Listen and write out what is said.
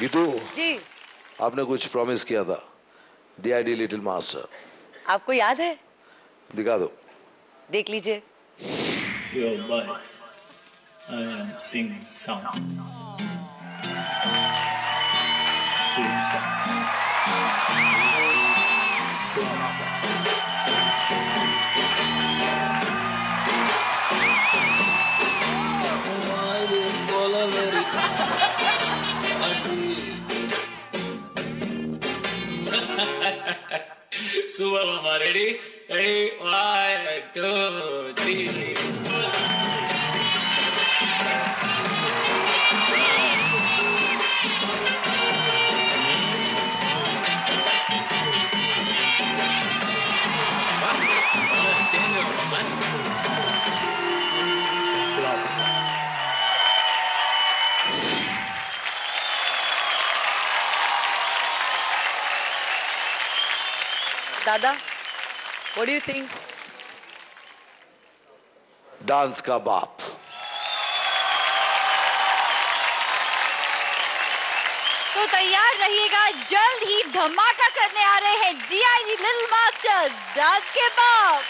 गीतू जी। आपने कुछ प्रॉमिस किया था? D I D little master आपको याद है? दिखा दो। देख लीजिए। Yeah. Super Mama, ready? Ready? One, two, three. दादा what do you think dance का बाप तो तैयार रहिएगा जल्द ही धमाका करने आ रहे हैं डीआईडी लिटिल मास्टर्स डांस के बाप